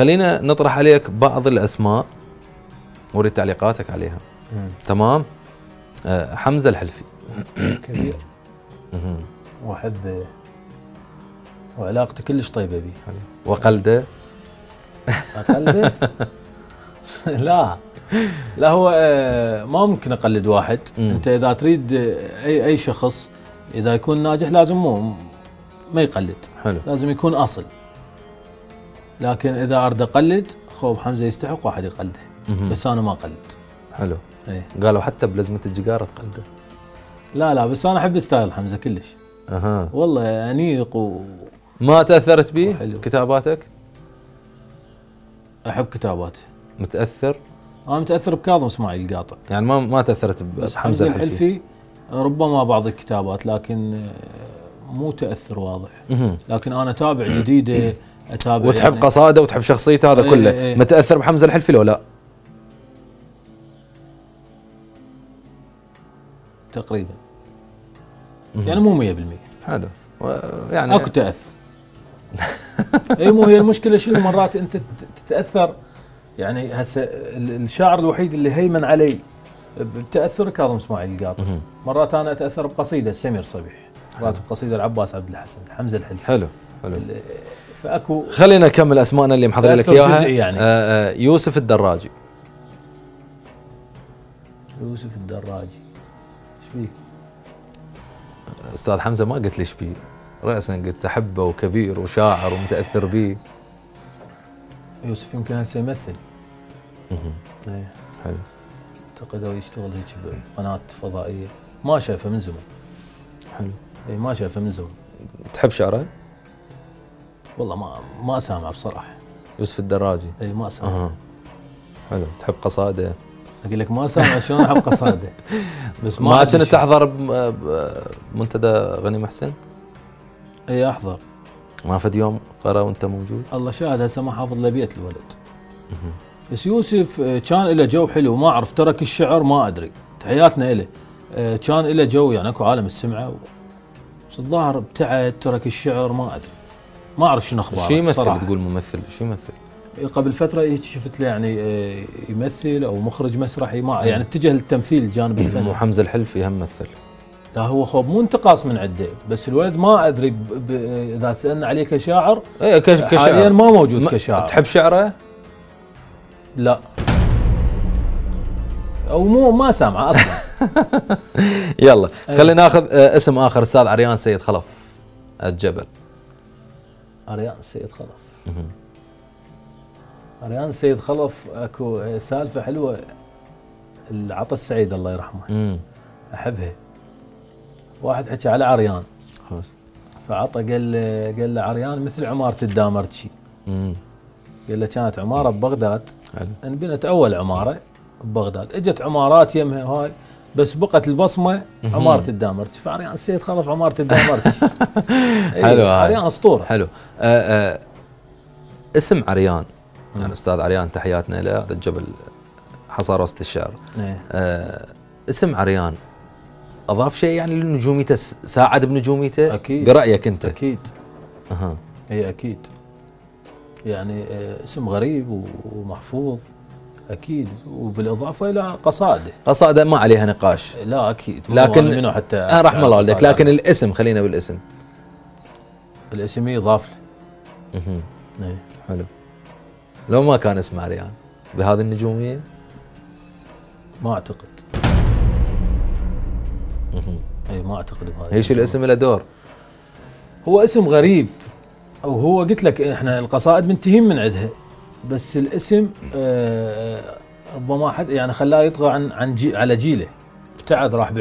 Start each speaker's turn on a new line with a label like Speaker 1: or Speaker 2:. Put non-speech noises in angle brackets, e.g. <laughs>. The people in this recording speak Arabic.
Speaker 1: خلينا نطرح عليك بعض الأسماء وريد تعليقاتك عليها.
Speaker 2: مم.
Speaker 1: تمام؟ آه حمزة الحلفي.
Speaker 2: كبير. <coughs> واحد. وعلاقته كلش طيبة بي.
Speaker 1: وقلدة.
Speaker 2: أقلدة؟ <laughs> لا. لا هو آه، ما ممكن أقلد واحد.
Speaker 1: مم.
Speaker 2: أنت إذا تريد آه، أي أي شخص إذا يكون ناجح لازم مو ما يقلد.
Speaker 1: حلو.
Speaker 2: لازم يكون أصل. لكن إذا اريد أقلد خوب حمزة يستحق واحد يقلده. بس أنا ما اقلد
Speaker 1: حلو.
Speaker 2: إيه.
Speaker 1: قالوا حتى بلزمة الجقاره تقلده.
Speaker 2: لا لا بس أنا أحب ستايل حمزة كلش.
Speaker 1: أها.
Speaker 2: والله أنيق واحب
Speaker 1: ما تأثرت به. كتاباتك؟
Speaker 2: كتاباته
Speaker 1: متأثر؟
Speaker 2: أنا متأثر بكاظم إسماعيل القاطع
Speaker 1: يعني ما ما تأثرت
Speaker 2: بس
Speaker 1: بحمزة
Speaker 2: حمزة
Speaker 1: الحلفي
Speaker 2: الحلفي ربما بعض الكتابات لكن آه، مو تأثر واضح. لكن أنا اتابع جديدة <coughs> اتابع
Speaker 1: وتحب
Speaker 2: يعني.
Speaker 1: قصائده وتحب شخصيته هذا
Speaker 2: إيه
Speaker 1: كله.
Speaker 2: إيه.
Speaker 1: متأثر بحمزة الحلفي لو لا؟
Speaker 2: تقريبا. يعني مو 100%
Speaker 1: حلو. يعني
Speaker 2: أكو تأثر. إي مو هي المشكلة شنو؟ مرات أنت تت- تتأثر. يعني هسه ال- الشاعر الوحيد اللي هيمن علي بتاثر كاظم إسماعيل القاطع
Speaker 1: مهم.
Speaker 2: مرات أنا أتأثر بقصيدة سمير صبيح. مرات بقصيده العباس عبد الحسن حمزة الحلفي.
Speaker 1: حلو حلو.
Speaker 2: فأكو
Speaker 1: خلينا نكمل اسمائنا اللي محضرين لك
Speaker 2: إياها. يعني.
Speaker 1: آه آه يوسف الدراجي.
Speaker 2: يوسف الدراجي. إيش فيه؟
Speaker 1: أستاذ حمزة ما قلت ليش بيه راسا قلت أحبه وكبير وشاعر ومتأثر به
Speaker 2: يوسف يمكن هسه يمثل. إيه.
Speaker 1: حلو.
Speaker 2: أعتقد هو يشتغل هيك بقناة فضائية. ما شايفه من زمان.
Speaker 1: حلو.
Speaker 2: اي ما شايفه من زمان.
Speaker 1: تحب شعره
Speaker 2: والله ما ما سامع بصراحة.
Speaker 1: يوسف الدراجي.
Speaker 2: إي ما سامع
Speaker 1: أها. حلو. تحب قصائده؟
Speaker 2: أقول لك ما سامع شلون أحب قصاده <laughs> بس ما
Speaker 1: ما كنت. تحضر بمنتدى غني محسن؟
Speaker 2: إي أحضر.
Speaker 1: ما فد يوم قرأ وأنت موجود؟
Speaker 2: الله شاهد هسه ما حافظ له بيت الولد. بس يوسف آه، كان له جو حلو. ما أعرف ترك الشعر ما أدري. تحياتنا له آه، كان له جو يعني أكو عالم السمعة. بس الظاهر ابتعد ترك الشعر ما أدري. ما أعرف شنو اخباره
Speaker 1: شو يمثل
Speaker 2: صراحة.
Speaker 1: تقول ممثل شو يمثل.
Speaker 2: قبل فترة شفت له يعني آه، يمثل أو مخرج مسرحي ما يعني اتجه للتمثيل جانب
Speaker 1: مو
Speaker 2: الفن
Speaker 1: حمزه الحلفي هم مثل.
Speaker 2: لا هو خوب مو انتقاص من عنده بس الولد ما أدري. إذا سالنا عليه كشاعر
Speaker 1: إيه كش
Speaker 2: حاليا
Speaker 1: كشعر
Speaker 2: ما موجود كشاعر.
Speaker 1: تحب شعره؟
Speaker 2: لا. أو مو ما سامعه أصلا. <laughs> <laughs>
Speaker 1: يلا. خلينا ناخذ آه، اسم آخر أستاذ عريان سيد خلف الجبل.
Speaker 2: أريان السيد خلف. أريان السيد خلف أكو سالفة حلوة. العطا السعيد الله يرحمه. احبها واحد حكى على عريان فعطى قال له قال له عريان مثل عمارة الدامرتشي.
Speaker 1: امم
Speaker 2: قال له كانت عمارة ببغداد. انبنت أول عمارة ببغداد. إجت عمارات يمها هاي بس بقت البصمة عمارة الدامرتشي فعريان السيد خلف عمارة الدامرتشي <laughs> إي،
Speaker 1: حلو.
Speaker 2: عريان أسطورة.
Speaker 1: حلو. آه آه اسم عريان. يعني أستاذ عريان تحياتنا له. هذا الجبل حصار وسط الشعر.
Speaker 2: إيه.
Speaker 1: آه اسم عريان. أضاف شيء يعني لنجوميته؟ ساعد بنجوميته؟
Speaker 2: أكيد.
Speaker 1: برأيك أنت.
Speaker 2: أكيد.
Speaker 1: أها.
Speaker 2: اي أكيد. يعني اسم غريب ومحفوظ. أكيد. وبالإضافة إلى قصائده.
Speaker 1: قصائده ما عليها نقاش.
Speaker 2: لا أكيد.
Speaker 1: لكن-
Speaker 2: منو حتى
Speaker 1: آه رحم الله والديك لكن. الاسم خلينا بالاسم.
Speaker 2: الاسم يضاف له.
Speaker 1: مهم.
Speaker 2: إيه.
Speaker 1: حلو. لو ما كان اسم عريان بهذه النجومية؟
Speaker 2: ما أعتقد. اي ما أعتقد بهذا
Speaker 1: إيش الاسم له دور.
Speaker 2: هو اسم غريب. وهو قلت لك إحنا القصائد منتهين من عندها. بس الاسم آه، ربما حد يعني خلاه يطغى عن عن جي على جيله. ابتعد راح